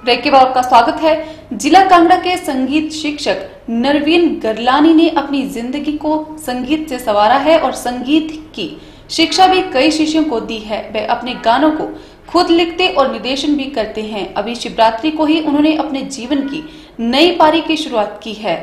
के स्वागत है। जिला कांगड़ा के संगीत शिक्षक नरवीन गरलानी ने अपनी ज़िंदगी को संगीत से सवारा है और संगीत की शिक्षा भी कई शिष्यों को दी है। वे अपने गानों को खुद लिखते और निर्देशन भी करते हैं। अभी शिवरात्रि को ही उन्होंने अपने जीवन की नई पारी की शुरुआत की है।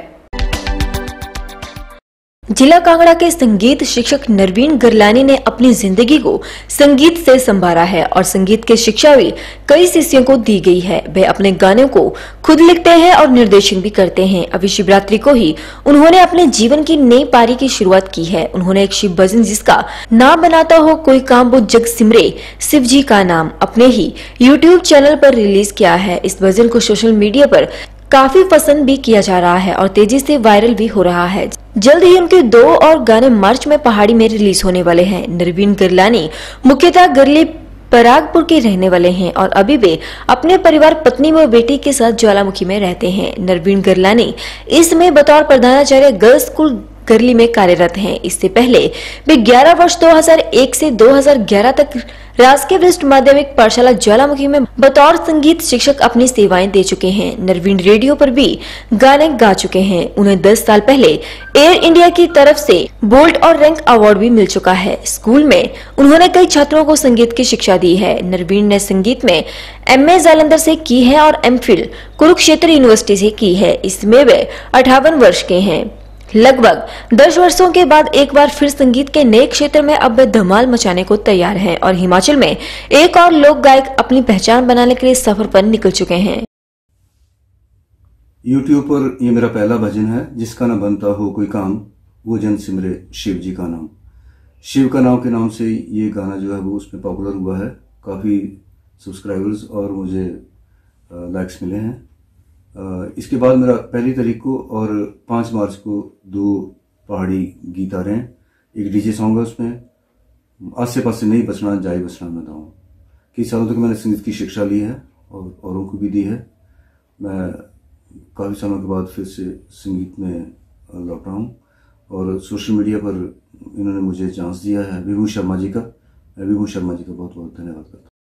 जिला कांगड़ा के संगीत शिक्षक नरवीन गरलानी ने अपनी ज़िंदगी को संगीत से संभारा है और संगीत की शिक्षा भी कई शिष्यों को दी गई है। वे अपने गानों को खुद लिखते हैं और निर्देशन भी करते हैं। अभी शिवरात्रि को ही उन्होंने अपने जीवन की नई पारी की शुरुआत की है। उन्होंने एक शिव भजन जिसका नाम बनाता हो, कोई काम वो जग सिमरे शिव जी का नाम, अपने ही यूट्यूब चैनल पर रिलीज़ किया है। इस भजन को सोशल मीडिया पर काफ़ी पसंद भी किया जा रहा है और तेज़ी से वायरल भी हो रहा है। जल्द ही उनके दो और गाने मार्च में पहाड़ी में रिलीज़ होने वाले हैं। नरवीन गिरलानी मुख्यतः गिरली परागपुर के रहने वाले हैं और अभी वे अपने परिवार पत्नी व बेटी के साथ ज्वालामुखी में रहते हैं। नरवीन गरलानी, इसमें बतौर प्रधानाचार्य गर्ल्स स्कूल करली में कार्यरत हैं। इससे पहले वे 11 वर्ष 2001 से 2011 तक राजकीय वरिष्ठ माध्यमिक पाठशाला ज्वालामुखी में बतौर संगीत शिक्षक अपनी सेवाएँ दे चुके हैं। नरवीन रेडियो पर भी गाने गा चुके हैं। उन्हें 10 साल पहले एयर इंडिया की तरफ़ से बोल्ट और रैंक अवार्ड भी मिल चुका है। स्कूल में उन्होंने कई छात्रों को संगीत की शिक्षा दी है। नरवीन ने संगीत में एम ए जालंधर से की है और एम कुरुक्षेत्र यूनिवर्सिटी से की है। इसमें वे अठावन वर्ष के हैं। लगभग दस वर्षों के बाद एक बार फिर संगीत के नए क्षेत्र में अब धमाल मचाने को तैयार हैं और हिमाचल में एक और लोक गायक अपनी पहचान बनाने के लिए सफ़र पर निकल चुके हैं। यूट्यूब पर ये मेरा पहला भजन है, जिसका नाम बनता हो कोई काम, वो जन सिमरे शिव जी का नाम। शिव का नाम के नाम से ये गाना जो है वो उसमें पॉपुलर हुआ है। काफ़ी सब्सक्राइबर्स और मुझे लाइक्स मिले हैं। इसके बाद मेरा पहली तारीख को और पाँच मार्च को दो पहाड़ी गीत आ रहे हैं। एक डीजे सॉन्ग है उसमें। आसे पास से नहीं बचना, जाए बचना मैं बताऊँ। कई सालों तक मैंने संगीत की शिक्षा ली है और औरों को भी दी है। मैं काफ़ी सालों के बाद फिर से संगीत में लौटा हूँ और सोशल मीडिया पर इन्होंने मुझे चांस दिया है। विभू शर्मा जी का। मैं विभू शर्मा जी का बहुत बहुत धन्यवाद करता हूँ।